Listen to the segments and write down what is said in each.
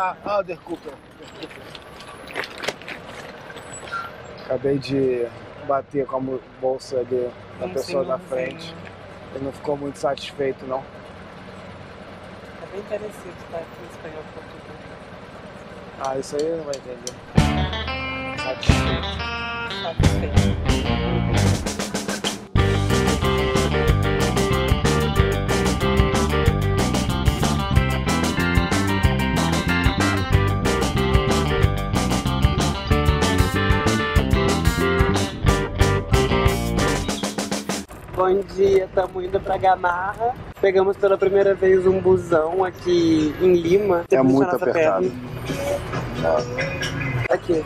Ah, ah, Der Cooper. Acabei de bater com a bolsa de, da Um pessoa da senhorzinho. frente. Ele não ficou muito satisfeito, não. É bem parecido, tá? Com espanhol e português. Ah, isso aí não vai entender. Satisfeito. Satisfeito. Bom dia, estamos indo pra Gamarra. Pegamos pela primeira vez um busão aqui em Lima. É muito apertado. perna. Aqui.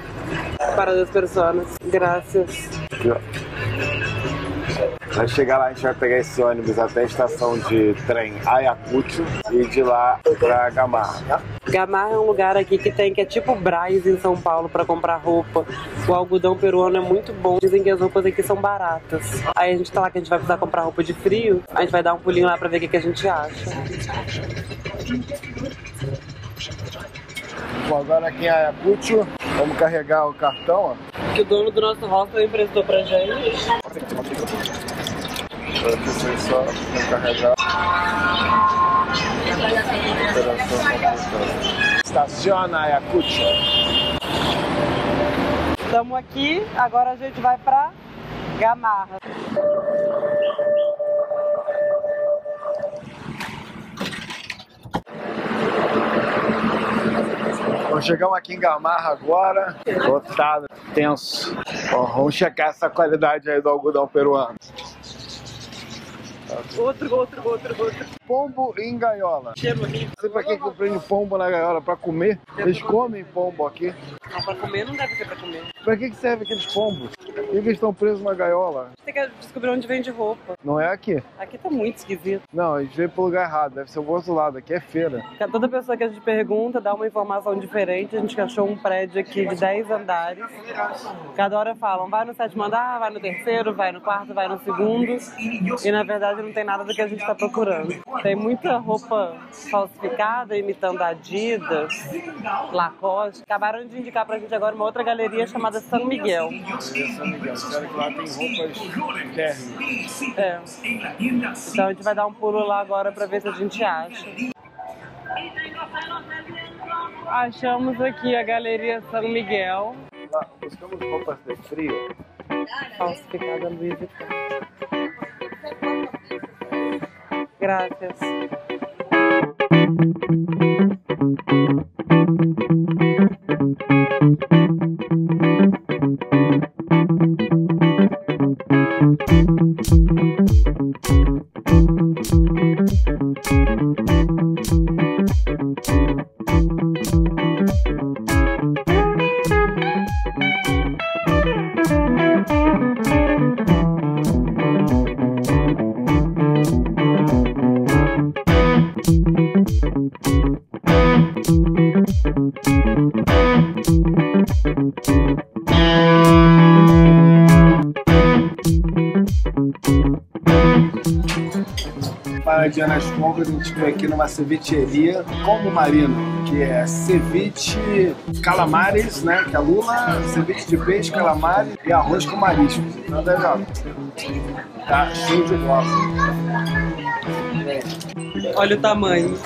Para duas pessoas. Graças. Vai chegar lá, a gente vai pegar esse ônibus até a estação de trem Ayacucho e de lá pra Gamarra. Gamarra é um lugar aqui que tem, que é tipo Braz em São Paulo pra comprar roupa. O algodão peruano é muito bom. Dizem que as roupas aqui são baratas. Aí a gente tá lá que a gente vai precisar comprar roupa de frio. A gente vai dar um pulinho lá pra ver o que, que a gente acha. Bom, agora aqui em Ayacucho, vamos carregar o cartão, ó. Que o dono do nosso hostel emprestou pra gente. Para vocês só carregar. Operação completada. Estaciona Ayacucho. Estamos aqui, agora a gente vai pra Gamarra. Bom, chegamos aqui em Gamarra agora, lotado, tenso. Bom, vamos checar essa qualidade aí do algodão peruano. Outro, outro, outro, outro. Pombo em gaiola. Cheiro horrível. Não sei pra que que eu prendo pombo na gaiola, pra comer? Eles comem pombo aqui. Não, pra comer não deve ser pra comer. Pra que que serve aqueles pombos? Que eles estão presos na gaiola? Tem que descobrir onde vende roupa. Não é aqui. Aqui tá muito esquisito. Não, a gente veio pro lugar errado, deve ser o outro lado, aqui é feira. Toda pessoa que a gente pergunta dá uma informação diferente. A gente achou um prédio aqui de 10 andares. Cada hora falam, vai no sétimo andar, vai no terceiro, vai no quarto, vai no segundo. E na verdade não tem nada do que a gente está procurando. Tem muita roupa falsificada, imitando Adidas, Lacoste. Acabaram de indicar pra gente agora uma outra galeria chamada São Miguel. São Miguel, disseram que lá tem roupas térmicas. É. Então a gente vai dar um pulo lá agora pra ver se a gente acha. Achamos aqui a Galeria São Miguel. Lá, buscamos roupas de frio. Falsificada Louis Vuitton. Graças. Paradinha nas compras, a gente veio aqui numa cevicheria como marino, que é ceviche calamares, né? Que é lula, ceviche de peixe, calamares e arroz com marisco. Deve, ó, tá cheio de gosto. Olha o tamanho.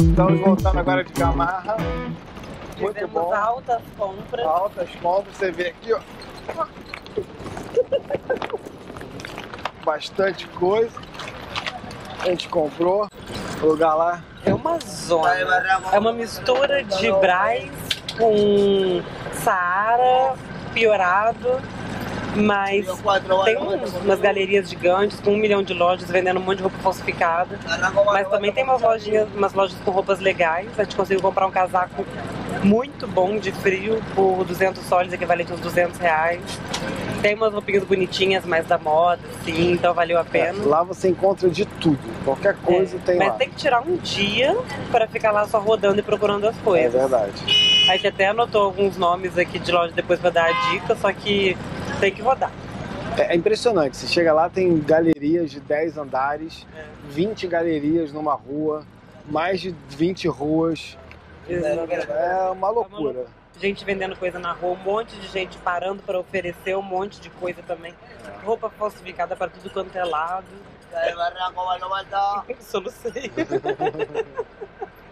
Estamos voltando agora de Gamarra. Muito Fizemos bom. altas compras. Altas compras, você vê aqui, ó. Bastante coisa. A gente comprou. O lugar lá. É uma zona. É uma mistura de Braz com Saara piorado. Mas tem umas galerias gigantes com um milhão de lojas vendendo um monte de roupa falsificada. Mas também tem umas lojinhas, umas lojas com roupas legais. A gente conseguiu comprar um casaco muito bom de frio por 200 soles, equivalente a uns 200 reais. Tem umas roupinhas bonitinhas, mais da moda, sim, então valeu a É, pena. lá você encontra de tudo. Qualquer coisa tem Mas lá. tem que tirar um dia para ficar lá só rodando e procurando as É coisas. verdade. A gente até anotou alguns nomes aqui de loja depois pra dar a dica, só que tem que rodar. É, é impressionante. Você chega lá, tem galerias de 10 andares, É. 20 galerias numa rua, mais de 20 ruas. É uma loucura. Gente vendendo coisa na rua, um monte de gente parando para oferecer um monte de coisa também. Roupa falsificada para tudo quanto é lado. Solucei.